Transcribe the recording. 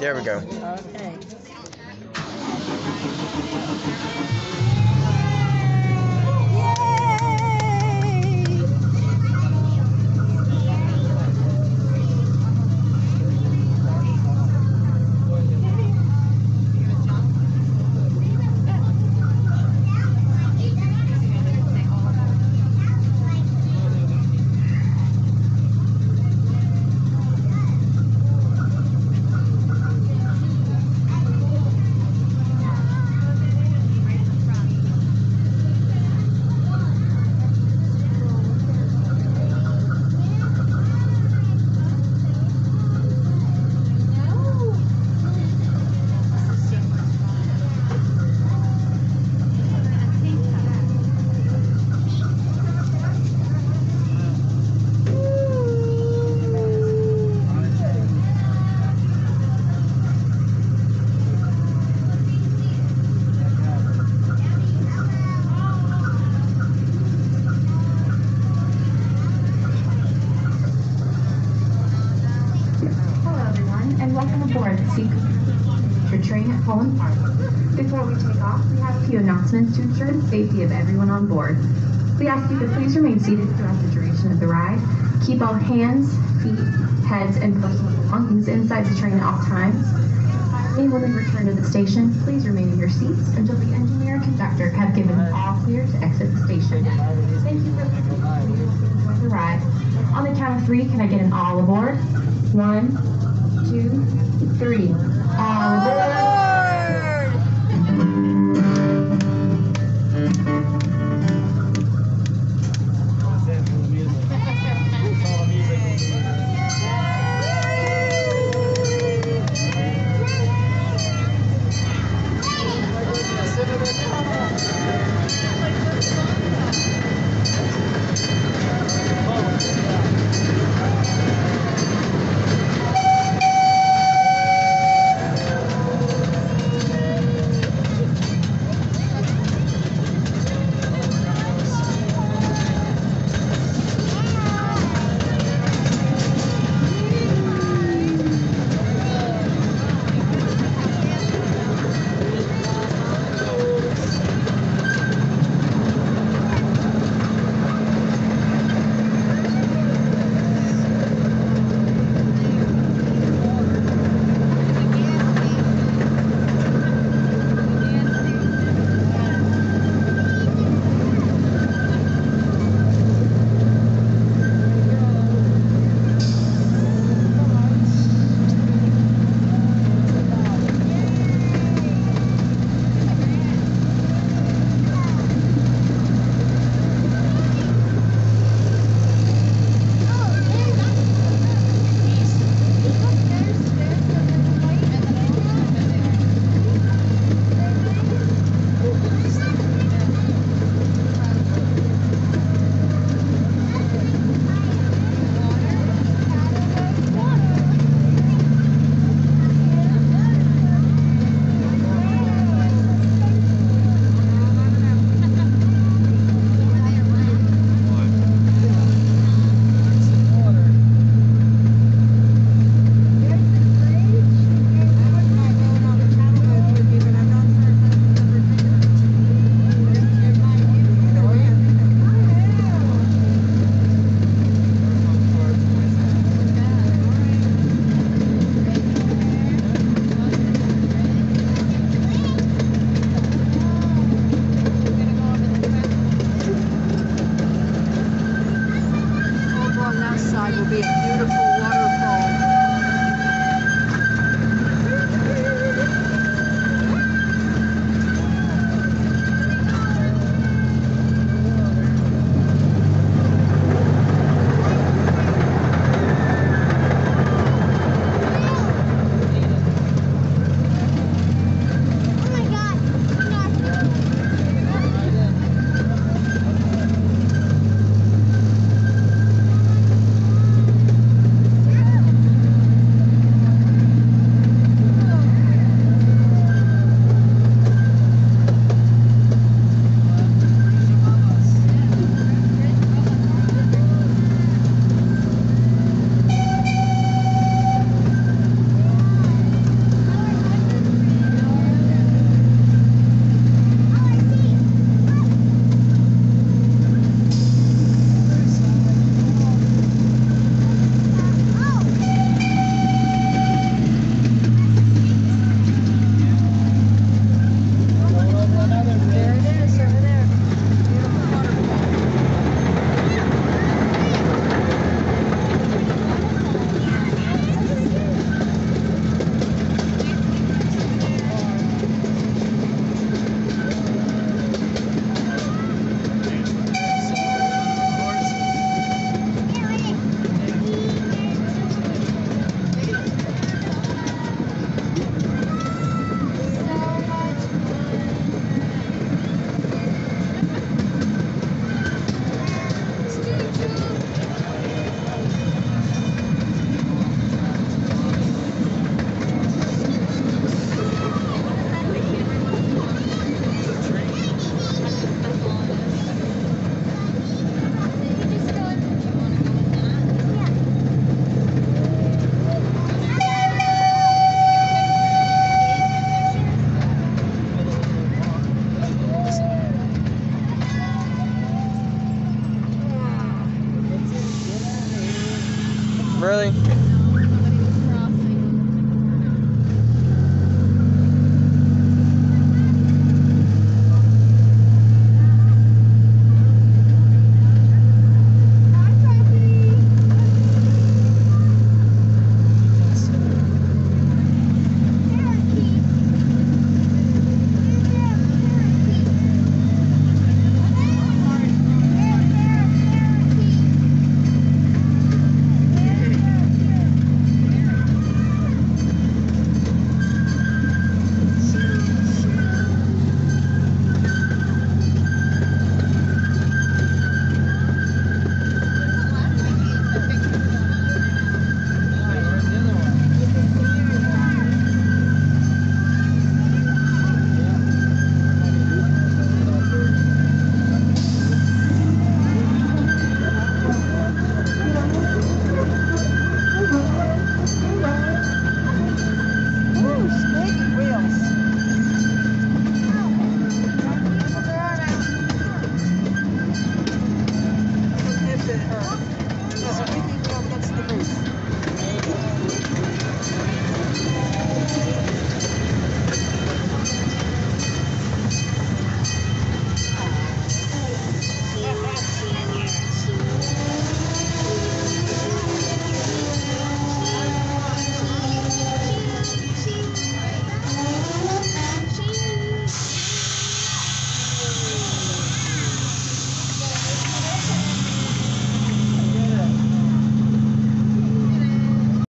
There we go. Okay. Hello, everyone, the Secret train at Park. Before we take off, we have a few announcements to ensure the safety of everyone on board. We ask you to please remain seated throughout the duration of the ride. Keep all hands, feet, heads, and personal belongings inside the train at all times. When we return to the station, please remain in your seats until the engineer and conductor have given all clear to exit the station. Thank you for listening. We hope you enjoy the ride. On the count of three, can I get an all aboard? One, two, that Really?